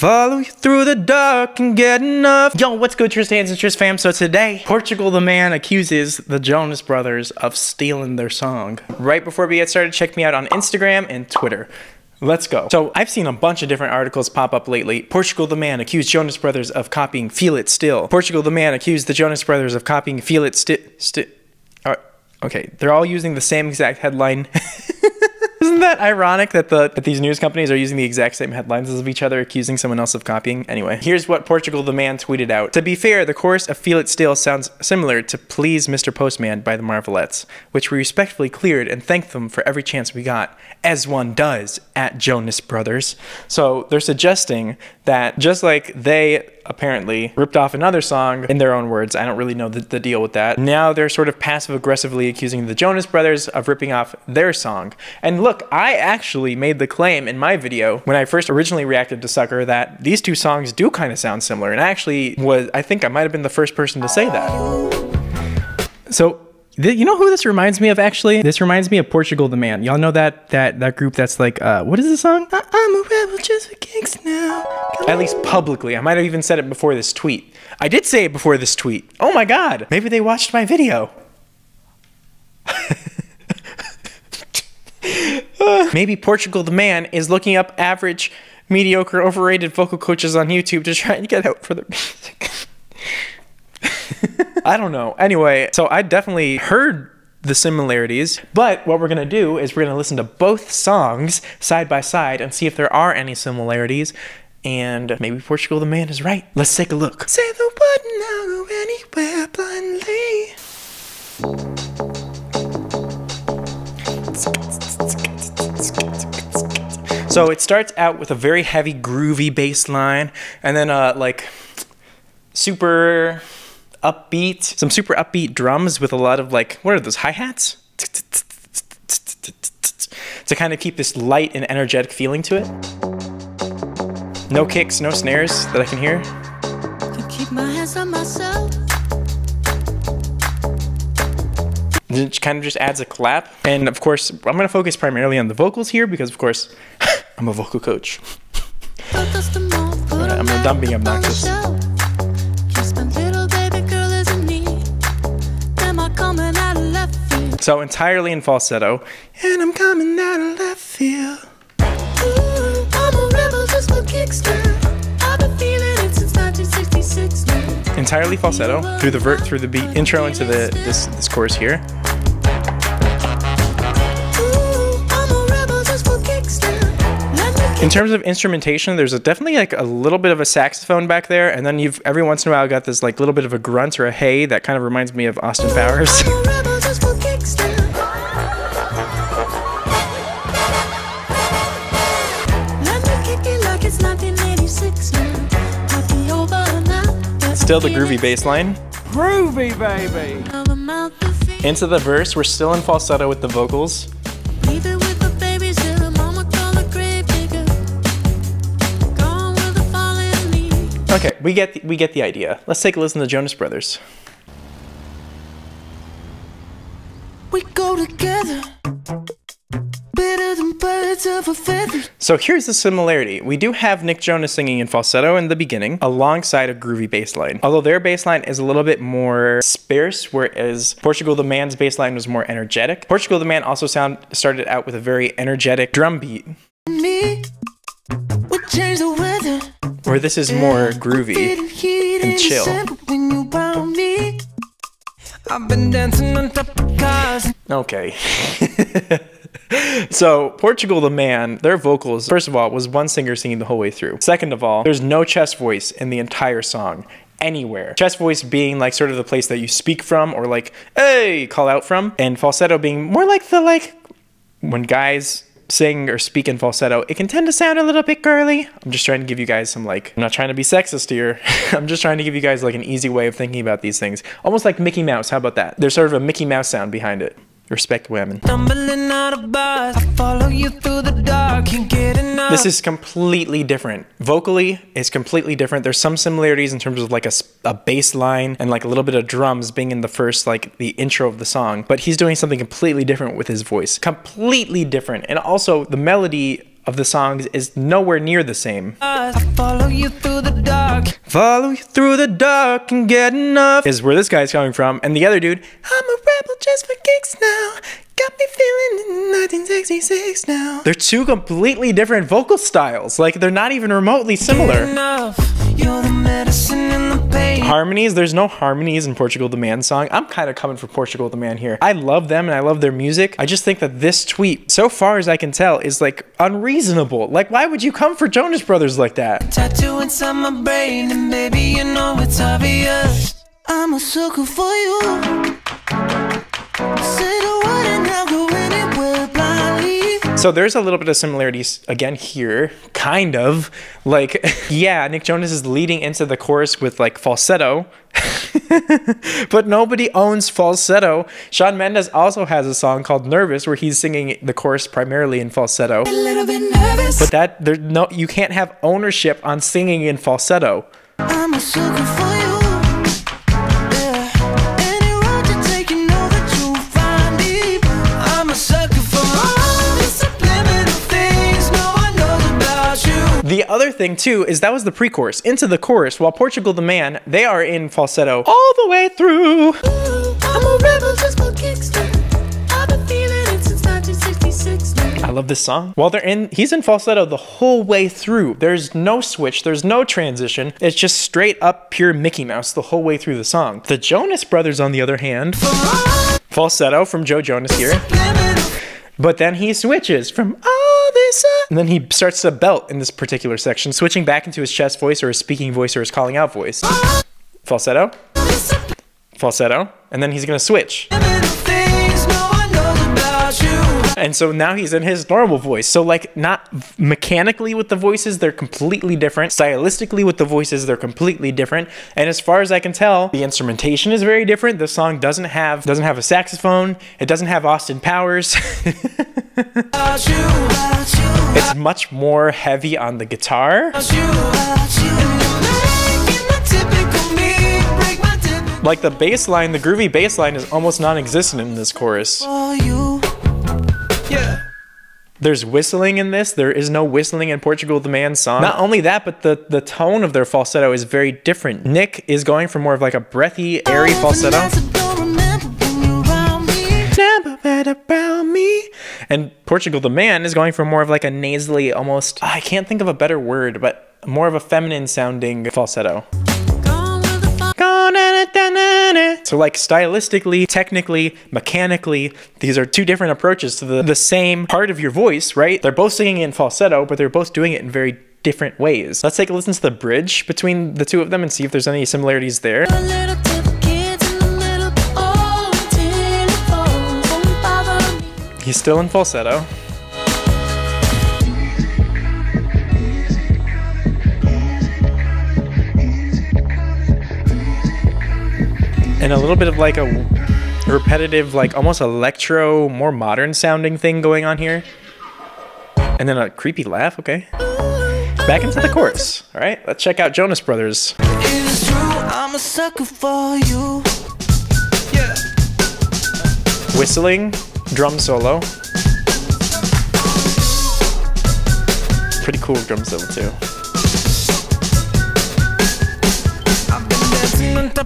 Follow you through the dark and get enough. Yo, what's good, Tristan and Tris fam? So today, Portugal the Man accuses the Jonas Brothers of stealing their song. Right before we get started, check me out on Instagram and Twitter. Let's go. So I've seen a bunch of different articles pop up lately. Portugal the Man accused Jonas Brothers of copying Feel It Still. Portugal the Man accused the Jonas Brothers of copying Feel It Still. Sti uh, okay, they're all using the same exact headline. Isn't that ironic that the that these news companies are using the exact same headlines of each other, accusing someone else of copying? Anyway, here's what Portugal the Man tweeted out. To be fair, the chorus of Feel It Still sounds similar to Please Mr. Postman by the Marvelettes, which we respectfully cleared and thanked them for every chance we got, as one does at Jonas Brothers. So they're suggesting that just like they apparently ripped off another song in their own words. I don't really know the, the deal with that. Now they're sort of passive aggressively accusing the Jonas Brothers of ripping off their song. And look, I actually made the claim in my video when I first originally reacted to Sucker that these two songs do kind of sound similar. And I actually was, I think I might have been the first person to say that. So you know who this reminds me of actually? This reminds me of Portugal the Man. Y'all know that that that group that's like uh what is the song? I- am a rebel just for kicks now. At least publicly. I might have even said it before this tweet. I did say it before this tweet. Oh my god. Maybe they watched my video. Maybe Portugal the Man is looking up average, mediocre, overrated vocal coaches on YouTube to try and get out for their music. I don't know. Anyway, so I definitely heard the similarities, but what we're gonna do is we're gonna listen to both songs side by side and see if there are any similarities. And maybe Portugal the Man is right. Let's take a look. Say the word now, go anywhere blindly. So it starts out with a very heavy, groovy bass line, and then uh, like super upbeat, some super upbeat drums with a lot of like, what are those, hi-hats? To kind of keep this light and energetic feeling to it. No kicks, no snares that I can hear. It kind of just adds a clap. And of course, I'm going to focus primarily on the vocals here because, of course, I'm a vocal coach. I'm, I'm being obnoxious. So entirely in falsetto. And I'm coming out of left field. Entirely falsetto through the vert through the beat intro into the this this chorus here. In terms of instrumentation, there's a, definitely like a little bit of a saxophone back there, and then you've every once in a while got this like little bit of a grunt or a hey that kind of reminds me of Austin Powers. Still the groovy bass line. Groovy, baby! Into the verse, we're still in falsetto with the vocals. Okay, we get the, we get the idea. Let's take a listen to Jonas Brothers. We go together. So here's the similarity. We do have Nick Jonas singing in falsetto in the beginning alongside a groovy bass line. Although their bass line is a little bit more sparse, whereas Portugal the Man's bass line was more energetic. Portugal the Man also sound started out with a very energetic drum beat. Where this is more groovy and chill. Okay. so Portugal the man, their vocals, first of all, was one singer singing the whole way through. Second of all, there's no chest voice in the entire song anywhere. Chest voice being like sort of the place that you speak from or like, hey, call out from. And falsetto being more like the like when guys sing or speak in falsetto, it can tend to sound a little bit girly. I'm just trying to give you guys some like, I'm not trying to be sexist here. I'm just trying to give you guys like an easy way of thinking about these things. Almost like Mickey Mouse. How about that? There's sort of a Mickey Mouse sound behind it. Respect women. This is completely different. Vocally, it's completely different. There's some similarities in terms of like a, a bass line and like a little bit of drums being in the first, like the intro of the song. But he's doing something completely different with his voice. Completely different. And also the melody of the songs is nowhere near the same. I follow you through the dark. Follow you through the dark and get enough is where this guy's coming from. And the other dude, I'm a rebel just for kicks now. Got me feeling in 1966 now. They're two completely different vocal styles. Like they're not even remotely similar. Enough. You're the medicine and the pain. Harmonies, there's no harmonies in Portugal the Man song. I'm kind of coming for Portugal the Man here. I love them and I love their music. I just think that this tweet, so far as I can tell, is like unreasonable. Like, why would you come for Jonas Brothers like that? Tattoo inside my brain, and baby, you know it's obvious. I'm a sucker for you. Say So there's a little bit of similarities again here, kind of. Like, yeah, Nick Jonas is leading into the chorus with like falsetto, but nobody owns falsetto. Shawn Mendes also has a song called Nervous where he's singing the chorus primarily in falsetto. A little bit nervous. But that there's no you can't have ownership on singing in falsetto. Other thing too is that was the pre-chorus. Into the chorus, while Portugal the Man, they are in falsetto all the way through. I'm a rebel just for. I've been feeling it since 1966. I love this song. While they're in, he's in falsetto the whole way through. There's no switch, there's no transition. It's just straight up pure Mickey Mouse the whole way through the song. The Jonas Brothers, on the other hand, falsetto from Joe Jonas here, but then he switches from all this, uh," and then he starts to belt in this particular section, switching back into his chest voice or his speaking voice or his calling out voice. Falsetto, falsetto, and then he's gonna switch. And so now he's in his normal voice. So, like, not mechanically with the voices, they're completely different. Stylistically with the voices, they're completely different. And as far as I can tell, the instrumentation is very different. The song doesn't have doesn't have a saxophone. It doesn't have Austin Powers. It's much more heavy on the guitar. Like the bass line, the groovy bass line is almost non-existent in this chorus. For you. Yeah. There's whistling in this. There is no whistling in Portugal the Man song. Not only that, but the, the tone of their falsetto is very different. Nick is going for more of like a breathy, airy oh, falsetto. I don't remember when you're around me. Never read about me. And Portugal the Man is going for more of like a nasally, almost, I can't think of a better word, but more of a feminine sounding falsetto. So, like, stylistically, technically, mechanically, these are two different approaches to the, the same part of your voice, right? They're both singing in falsetto, but they're both doing it in very different ways. Let's take a listen to the bridge between the two of them and see if there's any similarities there. A little tip for kids in the middle. Oh, telephones won't bother me. He's still in falsetto. And a little bit of like a repetitive, like almost electro, more modern sounding thing going on here. And then a creepy laugh, okay. Back into the chorus. All right, let's check out Jonas Brothers. It is true, I'm a sucker for you. Yeah. Whistling, drum solo. Pretty cool drum solo too.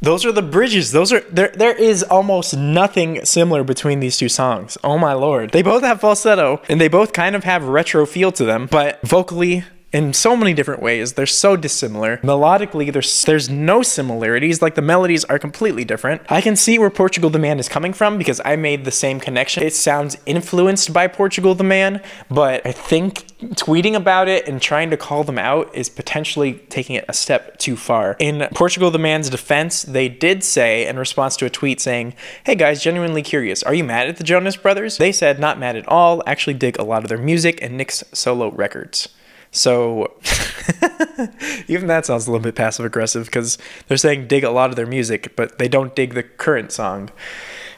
Those are the bridges. Those are there. There is almost nothing similar between these two songs. Oh my lord! They both have falsetto, and they both kind of have retro feel to them, but vocally. In so many different ways, they're so dissimilar. Melodically, there's there's no similarities. Like the melodies are completely different. I can see where Portugal the Man is coming from because I made the same connection. It sounds influenced by Portugal the Man, but I think tweeting about it and trying to call them out is potentially taking it a step too far. In Portugal the Man's defense, they did say in response to a tweet saying, Hey guys, genuinely curious, are you mad at the Jonas Brothers? They said, Not mad at all, actually dig a lot of their music and Nick's solo records. So, even that sounds a little bit passive aggressive because they're saying dig a lot of their music, but they don't dig the current song.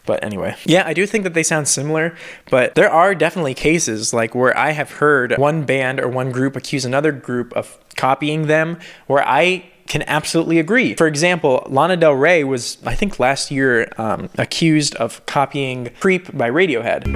But anyway, yeah, I do think that they sound similar, but there are definitely cases like where I have heard one band or one group accuse another group of copying them where I can absolutely agree. For example, Lana Del Rey was, I think last year, um, accused of copying Creep by Radiohead.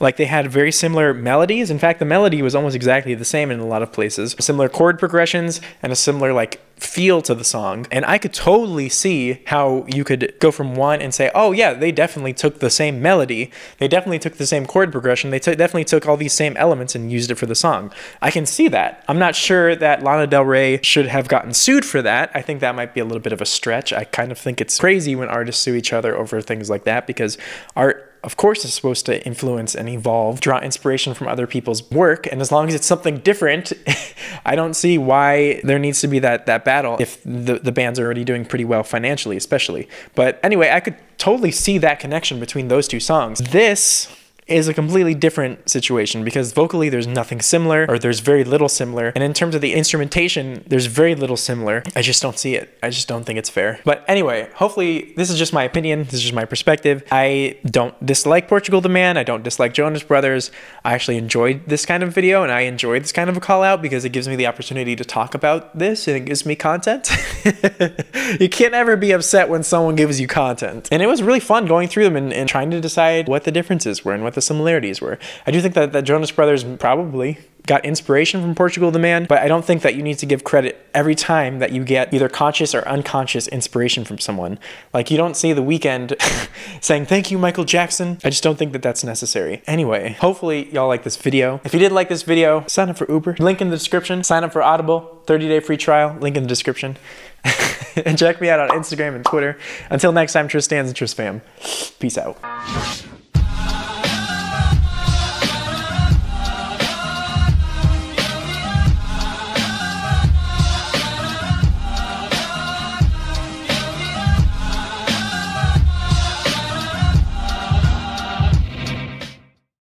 Like they had very similar melodies. In fact, the melody was almost exactly the same in a lot of places. Similar chord progressions and a similar like feel to the song. And I could totally see how you could go from one and say, "Oh yeah, they definitely took the same melody. They definitely took the same chord progression. They definitely took all these same elements and used it for the song." I can see that. I'm not sure that Lana Del Rey should have gotten sued for that. I think that might be a little bit of a stretch. I kind of think it's crazy when artists sue each other over things like that because art of course is supposed to influence and evolve, draw inspiration from other people's work, and as long as it's something different, I don't see why there needs to be that that battle if the the band's are already doing pretty well financially, especially. But anyway, I could totally see that connection between those two songs. This is a completely different situation because vocally there's nothing similar or there's very little similar. And in terms of the instrumentation there's very little similar. I just don't see it. I just don't think it's fair. But anyway hopefully this is just my opinion. This is just my perspective. I don't dislike portugal the man. I don't dislike jonas brothers. I actually enjoyed this kind of video and i enjoyed this kind of a call out because it gives me the opportunity to talk about this and it gives me content. You can't ever be upset when someone gives you content. And it was really fun going through them and, and trying to decide what the differences were and what the similarities were i do think that the jonas brothers probably got inspiration from Portugal the Man, but I don't think that you need to give credit every time that you get either conscious or unconscious inspiration from someone. Like you don't see the Weeknd saying, Thank you, Michael Jackson. I just don't think that that's necessary. Anyway, hopefully y'all like this video. If you did like this video, sign up for Uber. Link in the description. Sign up for Audible. 30 day free trial. Link in the description. and check me out on Instagram and Twitter. Until next time, Tristans and Tris fam. Peace out.